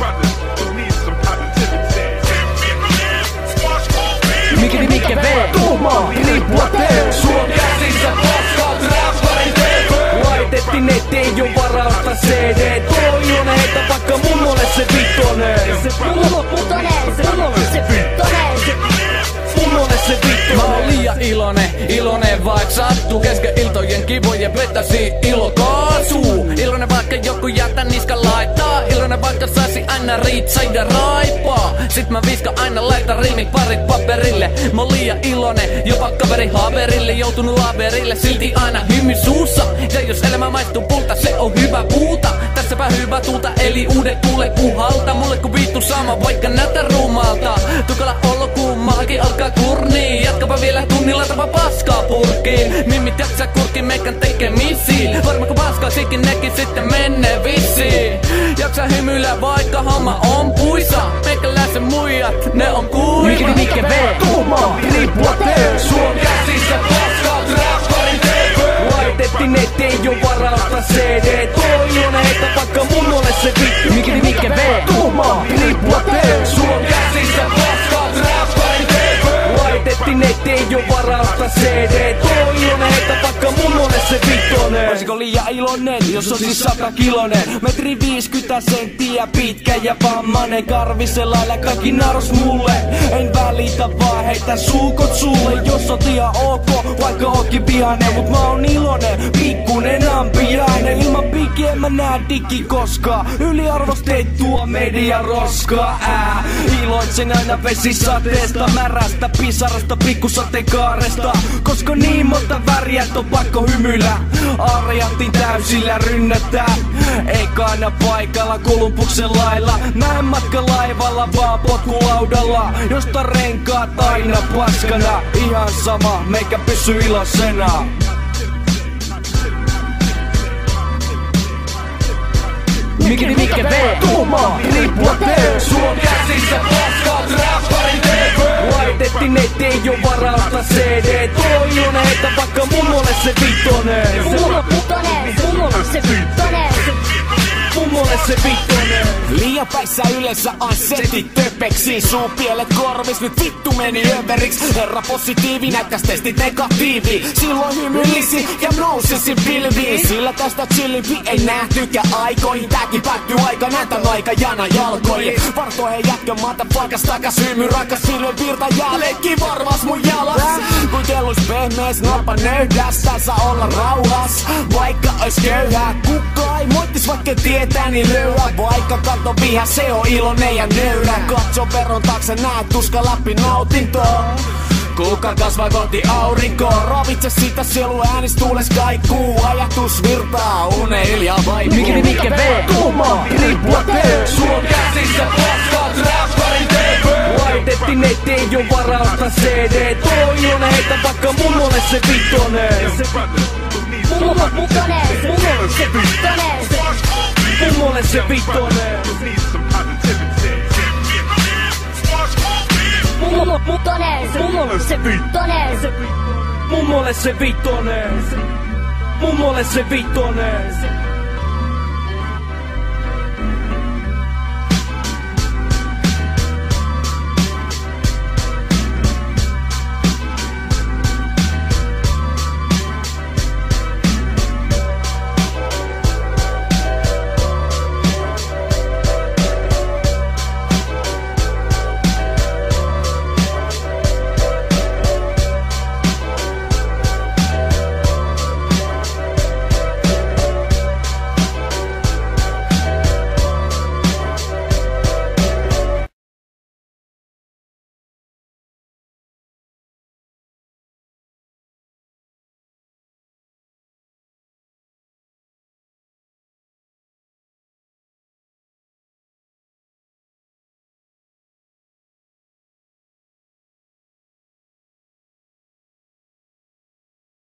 brothers. Who need some positivity. Mikäli mikä V, tuuma, riippua tee. Suon käsissä Laitettiin jo varausta CD Toijonen heitä vaikka mummolle se vittonen Mummo putonen, se mummo se vittonen. Mummolle se vittonen Mä oon liian iloinen, iloinen vaik sattuu. Kesken iltojen kivojen vetäsi ilo kaasuu. Iloinen vaikka joku jätä niska laittaa Iloinen vaikka saisi aina riitsa ja raipaa Sit mä viskan aina laita riimit parit paperille. Mä oon liian iloinen, jopa kaveri haverille. Joutunut laverille, silti aina hymy suussa. Ja jos elämä maistuu pulta, se on hyvä puuta. Tässäpä hyvä tuulta, eli uudet tuule puhalta. Mulle kun vittu sama, vaikka näyttää rumalta Tukala olo, kun maakin alkaa kurni Jatkapa vielä tunnilla tapa paskaa purkiin Mimmit jaksaa kurkin meikän tekemisiin Varma kun paskaa sikin nekin sitten menee vissiin. Jaksaa hymyillä vaikka homma on puisa. Meikäläisen muijat, ne on kuiva Mikä mikä V, tuuma, riippua tee Suon käsissä paskat räppärin TV Laitettiin nettiin jo varausta CD Toijonen heitä vaikka mummolle se vittu. Mikä mikä V, tuuma, varausta CD Olisiko liian iloinen, jos on siis sata kilonen Metri 50 senttiä pitkä ja vammanen Karvisen lailla kaikki naros mulle. En välitä vaan heitä suukot sulle. Jos on ihan ok, vaikka ootkin vihainen Mut mä oon iloinen, pikkunen ampiainen. Ilman piikki en mä näe digi koskaan. Yliarvostettua media roskaa. Ää. Iloitsen aina vesisateesta. Märästä pisarasta, pikkusateenkaaresta Koska niin monta väriä on pakko hymyillä Arjattiin täysillä rynnätään Ekana paikalla kolumpuksen lailla. Mä en matka laivalla vaan potkulaudalla Josta renkaat aina paskana. Ihan sama, meikä pysy iloisena Mikä mikä V, tuuma, riippua tee. Suon käsissä paskat räppärin TV Laitettiin nettiin jo varausta CD Toijonen heitä vaikka mummolle se vittonen Mummolle se vittonen Liian päissä yleensä asetit töpeksi. Suu pielet korvis nyt vittu meni överiksi. Herra positiivi näyttäis testit negatiivi. Silloin hymyilisi ja nousisi pilviin Sillä tästä chillimpi ei nähtykään aikoihin Tääkin päättyy aika. Näytän aika jana jalkoihin. Vartoihin jätkö maata palkas takas. Hymy rakas Silloin virta jäällekin varmas mun jalas. Kun kellus pehmees nappa nöydäs Tässä olla rauhas. Vaikka ois köyhää Kuka ei moittis vaikka tietää niin löyä Vaikka kato viha se on iloinen ja nöyrä. Katso veron taakse näet tuska läpi nautintoa Kuka kasvaa kohti aurinkoa Ravitse sitä sielu äänis tuules kaikuu. Ajatus virtaa une hiljaa vaipuu Mikä mikä V, tuuma, riippua tee Suon käsissä paskat räppärin TV Laitettiin nettiin jo varausta CD Toijonen heitä vaikka mummolle se vittonen Mummo putonen, se vittonen. Mummolle se vittonen Mummo putonen, se mummo se vittonen. Mummolle se vittonen Mummolle se vittonen